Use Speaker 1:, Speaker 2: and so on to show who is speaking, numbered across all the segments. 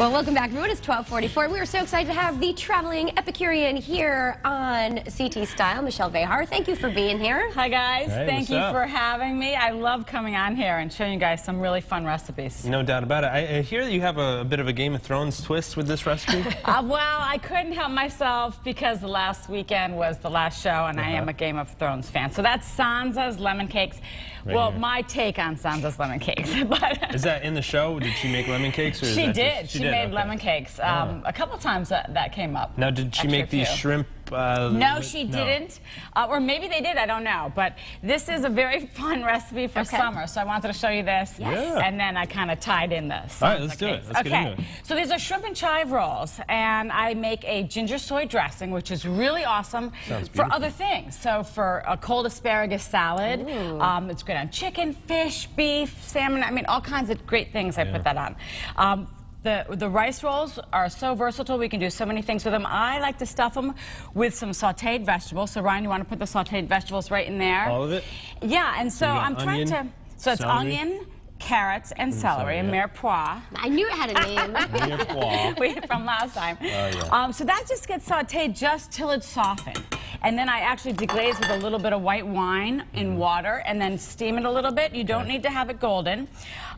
Speaker 1: Well, welcome back, everyone. It's 1244. We are so excited to have the traveling Epicurean here on CT Style, Michelle Behar. Thank you for being here.
Speaker 2: Hi, guys.
Speaker 3: Hey,
Speaker 2: Thank you
Speaker 3: up?
Speaker 2: for having me. I love coming on here and showing you guys some really fun recipes.
Speaker 3: No doubt about it. I, I hear that you have a, a bit of a Game of Thrones twist with this recipe.
Speaker 2: Uh, well, I couldn't help myself because the last weekend was the last show, and I am
Speaker 3: Uh-huh.
Speaker 2: a Game of Thrones fan. So that's Sansa's lemon cakes.
Speaker 3: Right
Speaker 2: well,
Speaker 3: here.
Speaker 2: my take on Sansa's lemon cakes. but
Speaker 3: is that in the show? Did she make lemon cakes? Or
Speaker 2: she did.
Speaker 3: just-
Speaker 2: she made
Speaker 3: okay.
Speaker 2: lemon cakes. Um, A couple times that, that came up.
Speaker 3: Now, did she
Speaker 2: Actually,
Speaker 3: make these shrimp? Uh,
Speaker 2: No, she
Speaker 3: no.
Speaker 2: didn't. Uh, or maybe they did, I don't know. But this is a very fun recipe for
Speaker 1: Okay.
Speaker 2: summer. So I wanted to show you this.
Speaker 3: Yes. Yeah.
Speaker 2: And then I kind of tied in this.
Speaker 3: All right, let's do it. Let's get
Speaker 2: okay.
Speaker 3: into it.
Speaker 2: So these are shrimp and chive rolls. And I make a ginger soy dressing, which is really awesome for other things. So for a cold asparagus salad, um, it's great on chicken, fish, beef, salmon. I mean, all kinds of great things I
Speaker 3: Yeah.
Speaker 2: put that on. Um, the, the rice rolls are so versatile. We can do so many things with them. I like to stuff them with some sauteed vegetables. So, Ryan, you want to put the sauteed vegetables right in there?
Speaker 3: All of it?
Speaker 2: Yeah, and so I'm trying to. So it's
Speaker 3: celery.
Speaker 2: onion, carrots, and celery,
Speaker 3: celery,
Speaker 2: and mirepoix.
Speaker 1: I knew it had a name.
Speaker 3: Mirepoix.
Speaker 2: we from last time.
Speaker 3: Oh, yeah.
Speaker 2: um, so that just gets sauteed just till it's softened. And then I actually deglaze with a little bit of white wine
Speaker 3: Mm-hmm.
Speaker 2: in water and then steam it a little bit. You don't need to have it golden.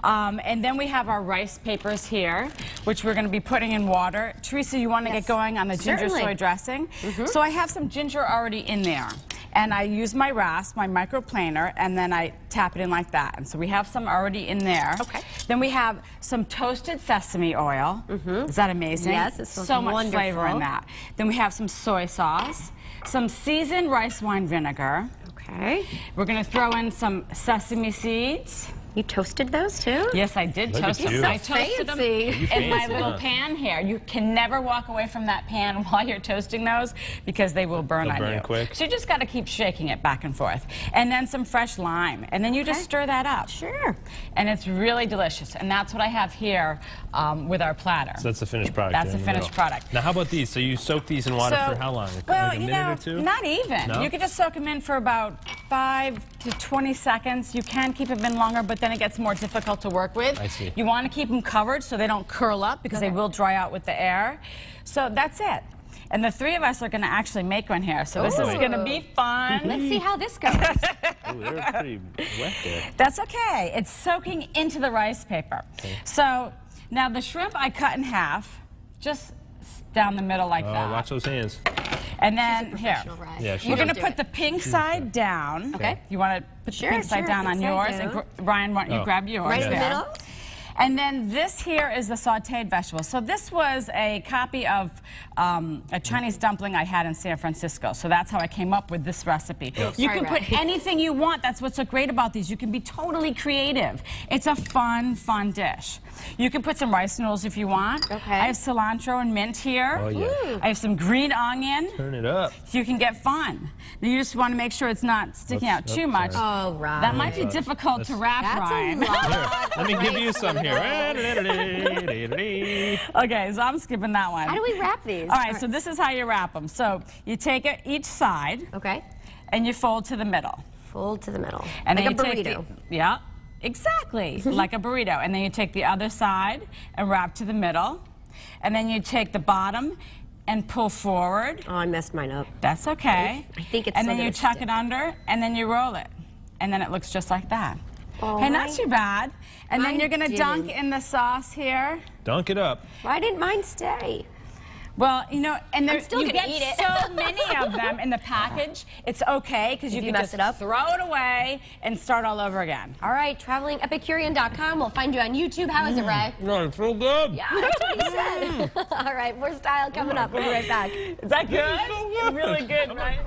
Speaker 2: Um, and then we have our rice papers here, which we're going to be putting in water. Teresa, you want to
Speaker 1: Yes,
Speaker 2: get going on the ginger
Speaker 1: certainly.
Speaker 2: soy dressing? So I have some ginger already in there. And I use my rasp, my microplaner, and then I tap it in like that. And so we have some already in there.
Speaker 1: Okay.
Speaker 2: Then we have some toasted sesame oil. Mm -hmm. Is that amazing?
Speaker 1: Yes, it smells
Speaker 2: so much flavor in that. Then we have some soy sauce, some seasoned rice wine vinegar.
Speaker 1: okay.
Speaker 2: We're going to throw in some sesame seeds.
Speaker 1: You toasted those too?
Speaker 2: Yes, I did
Speaker 3: Look
Speaker 2: toast them.
Speaker 3: you.
Speaker 2: I
Speaker 1: So
Speaker 2: toasted them
Speaker 1: fancy.
Speaker 2: in
Speaker 3: fancy,
Speaker 2: my little
Speaker 3: huh?
Speaker 2: pan here. You can never walk away from that pan while you're toasting those because they will burn
Speaker 3: They'll
Speaker 2: on
Speaker 3: burn
Speaker 2: you.
Speaker 3: quick.
Speaker 2: So you just got to keep shaking it back and forth. And then some fresh lime. And then you just stir that up.
Speaker 1: Sure.
Speaker 2: And it's really delicious. And that's what I have here um, with our platter.
Speaker 3: So that's the finished product.
Speaker 2: That's
Speaker 3: there
Speaker 2: the finished
Speaker 3: middle.
Speaker 2: product.
Speaker 3: Now, how about these? So you soak these in water
Speaker 2: So-
Speaker 3: for how long?
Speaker 2: Well,
Speaker 3: like a
Speaker 2: you
Speaker 3: minute
Speaker 2: know,
Speaker 3: or two?
Speaker 2: not even.
Speaker 3: No?
Speaker 2: You could just soak them in for about five to 20 seconds. You can keep them in longer, but then it gets more difficult to work with.
Speaker 3: I see.
Speaker 2: You want to keep them covered so they don't curl up because they will dry out with the air. So that's it. And the three of us are going to actually make one here. So this is
Speaker 1: oh.
Speaker 2: going to be fun.
Speaker 1: Let's see how this goes.
Speaker 3: Ooh, they're pretty wet there.
Speaker 2: That's okay. It's soaking into the rice paper. So now the shrimp I cut in half, just down the middle like
Speaker 3: Oh,
Speaker 2: that.
Speaker 3: watch those hands.
Speaker 2: And then here.
Speaker 1: Professional, Ryan.
Speaker 3: Yeah, she
Speaker 2: We're going to put
Speaker 1: it.
Speaker 2: the pink side down.
Speaker 1: Okay.
Speaker 2: You want to put
Speaker 1: Sure,
Speaker 2: the pink side
Speaker 1: sure,
Speaker 2: down on yours?
Speaker 1: down.
Speaker 2: And gr- Ryan, why don't you
Speaker 3: Oh.
Speaker 2: grab yours?
Speaker 1: Right in the
Speaker 2: there.
Speaker 1: middle?
Speaker 2: And then this here is the sauteed vegetables. So this was a copy of um, a Chinese dumpling I had in San Francisco. So that's how I came up with this recipe. You
Speaker 1: Sorry,
Speaker 2: can put
Speaker 1: Ryan.
Speaker 2: anything you want. That's what's so great about these. You can be totally creative. It's a fun, fun dish. You can put some rice noodles if you want.
Speaker 1: Okay.
Speaker 2: I have cilantro and mint here.
Speaker 3: Oh, yeah.
Speaker 1: Ooh.
Speaker 2: I have some green onion
Speaker 3: Turn it up.
Speaker 2: you can get fun. You just want to make sure it's not sticking
Speaker 3: Oops,
Speaker 2: out too
Speaker 3: oops,
Speaker 2: much.
Speaker 3: sorry.
Speaker 1: Oh, right.
Speaker 2: That might be
Speaker 3: That's-
Speaker 2: difficult to wrap,
Speaker 1: That's
Speaker 2: Ryan.
Speaker 1: a lot.
Speaker 3: Here, let me give you some here.
Speaker 2: Okay, so I'm skipping that one.
Speaker 1: How do we wrap these?
Speaker 2: All right, so this is how you wrap them. So you take it each side
Speaker 1: Okay.
Speaker 2: and you fold to the middle.
Speaker 1: Fold to the middle.
Speaker 2: And
Speaker 1: like
Speaker 2: then
Speaker 1: a
Speaker 2: you
Speaker 1: burrito.
Speaker 2: take the, yeah, exactly, like a burrito. And then you take the other side and wrap to the middle. And then you take the bottom and pull forward.
Speaker 1: Oh, I messed mine up.
Speaker 2: That's okay.
Speaker 1: I think it's
Speaker 2: And
Speaker 1: still
Speaker 2: then you chuck
Speaker 1: stick.
Speaker 2: it under, and then you roll it, and then it looks just like that.
Speaker 1: Oh,
Speaker 2: hey, not too bad. And then you're gonna dunk in the sauce here.
Speaker 3: Dunk it up.
Speaker 1: Why didn't mine stay?
Speaker 2: Well, you know, and there,
Speaker 1: still
Speaker 2: you get
Speaker 1: eat it.
Speaker 2: so many of them in the package. It's okay because you
Speaker 1: If
Speaker 2: can
Speaker 1: mess
Speaker 2: just
Speaker 1: it up?
Speaker 2: throw it away and start all over again.
Speaker 1: All right, travelingepicurean.com. We'll find you on YouTube. How is it, Ray?
Speaker 3: Mm, no, it's real good.
Speaker 1: Yeah, that's what he said. Mm. All right, more style coming oh up. We'll be right back.
Speaker 2: Is that good? really good, right?